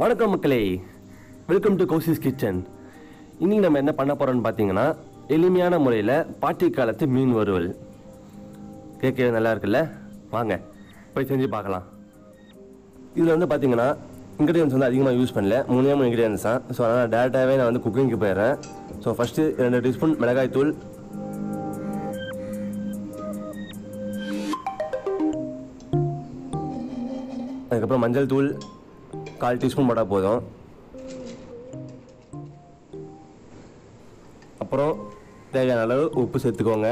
வணக்கம் மக்களே. Welcome to Kousi's kitchen இன்றைக்கி நம்ம என்ன பண்ண போகிறோம்னு பார்த்தீங்கன்னா எளிமையான முறையில் பாட்டி காலத்து மீன் வறுவல். கேட்கவே நல்லா இருக்குல்ல? வாங்க போய் செஞ்சு பார்க்கலாம். இதில் வந்து பார்த்தீங்கன்னா இன்க்ரீடியன்ஸ் வந்து அதிகமாக யூஸ் பண்ணல. மூணே மூணு இன்க்ரீடியன்ஸ் தான். ஸோ அதனால் டேரெக்டாகவே நான் வந்து குக்கிங்க்கு போயிடுறேன். ஸோ ஃபஸ்ட்டு ரெண்டு டீஸ்பூன் மிளகாய் தூள். அதுக்கப்புறம் மஞ்சள் தூள். கால் டீஸ்பூன் போட்டால் போதும். அப்புறம் தேவையான அளவு உப்பு சேர்த்துக்கோங்க.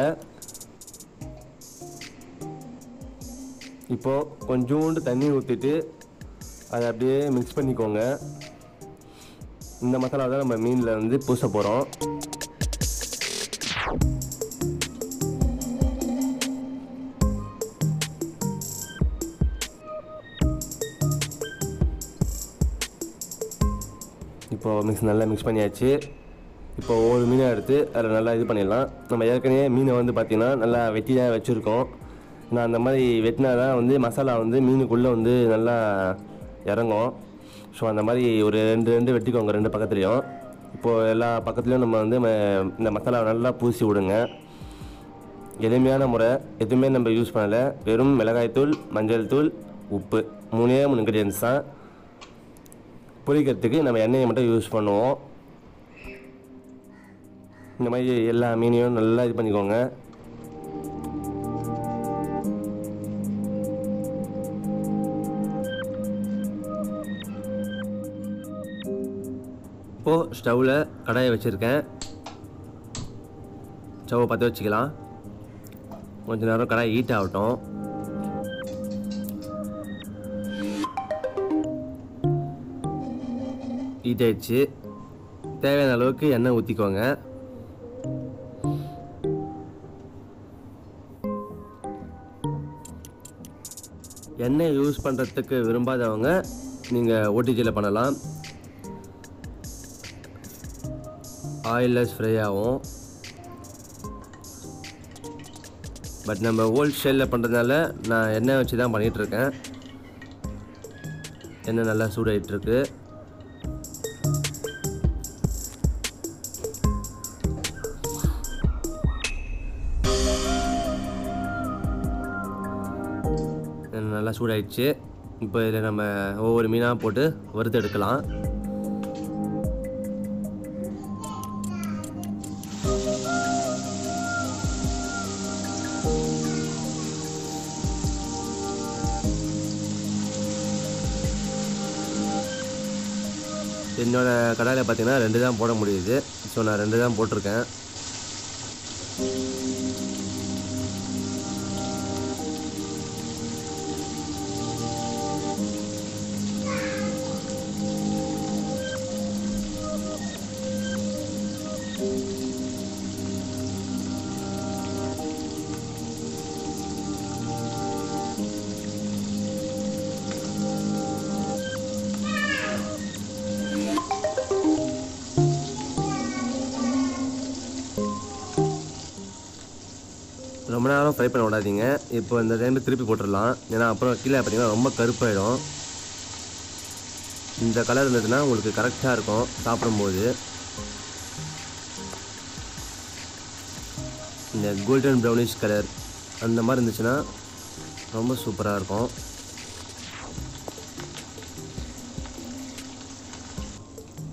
இப்போ கொஞ்சோண்டு தண்ணி ஊற்றிட்டு அதை அப்படியே மிக்ஸ் பண்ணிக்கோங்க. இந்த மசாலா தான் நம்ம மீனில் வந்து பூச போகிறோம் இப்போது மிக்ஸ் நல்லா மிக்ஸ் பண்ணியாச்சு. இப்போ ஒவ்வொரு மீனை எடுத்து அதில் நல்லா இது பண்ணிடலாம். நம்ம ஏற்கனவே மீனை வந்து பார்த்திங்கன்னா நல்லா வெட்டி தான் வச்சுருக்கோம். நான் அந்த மாதிரி வெட்டினா தான் வந்து மசாலா வந்து மீனுக்குள்ளே வந்து நல்லா இறங்கும். ஸோ அந்த மாதிரி ஒரு ரெண்டு ரெண்டு வெட்டிக்கோங்க ரெண்டு பக்கத்துலேயும். இப்போது எல்லா பக்கத்துலேயும் நம்ம வந்து ம- இந்த மசாலாவை நல்லா பூசி விடுங்க. எளிமையான முறை. எதுவுமே நம்ம யூஸ் பண்ணலை. வெறும் மிளகாய்த்தூள் மஞ்சள் தூள் உப்பு. மூணே மூணு இன்க்ரீடியன்ஸ் தான். பொரிக்கிறதுக்கு நம்ம எண்ணெயை மட்டும் யூஸ் பண்ணுவோம். இந்த மாதிரி எல்லா மீனையும் நல்லா இது பண்ணிக்கோங்க. இப்போது ஸ்டவ்வில் கடாயை வச்சுருக்கேன். ஸ்டவ்வை பற்ற வச்சுக்கலாம். கொஞ்ச நேரம் கடாய் ஹீட் ஆகட்டும். ஹீட் ஆயிடுச்சு தேவையான அளவுக்கு எண்ணெய் ஊற்றிக்கோங்க எண்ணெய் யூஸ் பண்ணுறதுக்கு விரும்பாதவங்க நீங்கள் ஓடிஜியில் பண்ணலாம். ஆயில்லெஸ் ஃப்ரை ஆகும் பட் நம்ம ஹோல்சேலில் பண்ணுறதுனால நான் எண்ணெய் வச்சு தான் பண்ணிகிட்ருக்கேன் எண்ணெய் நல்லா சூடாகிட்டுருக்கு நல்லா சூடாயிடுச்சு. இப்போ இதில் நம்ம ஒவ்வொரு மீனாக போட்டு வறுத்து எடுக்கலாம். என்னோட கடாயில் பார்த்தீங்கன்னா ரெண்டு தான் போட முடியுது. ஸோ நான் ரெண்டு தான் போட்டிருக்கேன். ரொம்ப நேரம் ஃப்ரை பண்ண விடாதீங்க. இப்போ இந்த டைமில் திருப்பி போட்டுடலாம். ஏன்னா அப்புறம் கீழே பார்த்தீங்கன்னா ரொம்ப கருப்பாயிடும். இந்த கலர் இருந்ததுன்னா உங்களுக்கு கரெக்டாக இருக்கும் சாப்பிடும்போது. இந்த கோல்டன் ப்ரௌனிஷ் கலர் அந்த மாதிரி இருந்துச்சுன்னா ரொம்ப சூப்பராக இருக்கும்.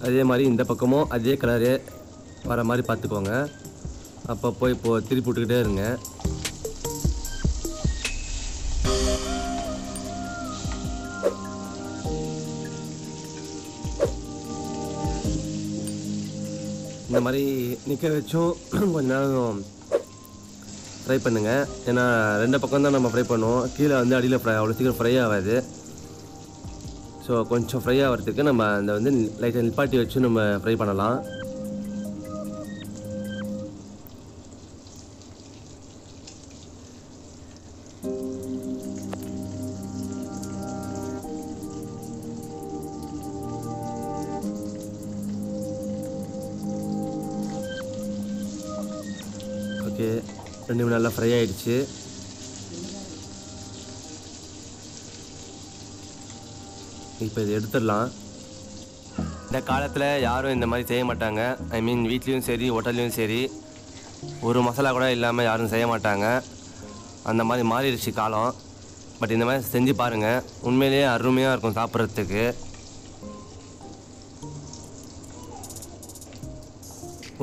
அதே மாதிரி இந்த பக்கமும் அதே கலரே வர மாதிரி பார்த்துக்கோங்க. அப்போ போய் இப்போது திருப்பி விட்டுக்கிட்டே இருங்க. இந்த மாதிரி நிற்க வச்சும் கொஞ்ச நேரம் ஃப்ரை பண்ணுங்கள் ஏன்னா ரெண்டு பக்கம் தான் நம்ம ஃப்ரை பண்ணுவோம். கீழே வந்து அடியில் ஃப்ரை அவ்வளோ சீக்கிரம் ஃப்ரை ஆகாது. ஸோ கொஞ்சம் ஃப்ரை ஆகிறதுக்கு நம்ம அந்த வந்து லைட்டாக நிப்பாட்டி வச்சு நம்ம ஃப்ரை பண்ணலாம். ஓகே ரெண்டு மணி நல்லா ஃப்ரை ஆயிடுச்சு. இப்போ இதை எடுத்துடலாம். இந்த காலத்தில் யாரும் இந்த மாதிரி செய்ய மாட்டாங்க. ஐ மீன் வீட்லேயும் சரி ஹோட்டல்லையும் சரி. ஒரு மசாலா கூட இல்லாமல் யாரும் செய்ய மாட்டாங்க. அந்த மாதிரி மாறிடுச்சு காலம். பட் இந்த மாதிரி செஞ்சு பாருங்கள் உண்மையிலேயே அருமையாக இருக்கும் சாப்பிட்றதுக்கு.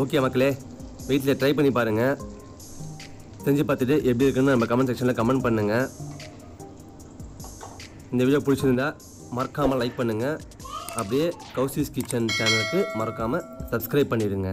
ஓகே மக்களே வீட்டில் ட்ரை பண்ணி பாருங்கள் செஞ்சு பார்த்துட்டு எப்படி இருக்குன்னு நம்ம கமெண்ட் செக்ஷனில் கமெண்ட் பண்ணுங்கள் இந்த வீடியோ பிடிச்சிருந்தா மறக்காமல் லைக் பண்ணுங்கள் அப்படியே கௌசிஸ் கிச்சன் சேனலுக்கு மறக்காமல் சப்ஸ்கிரைப் பண்ணிடுங்க.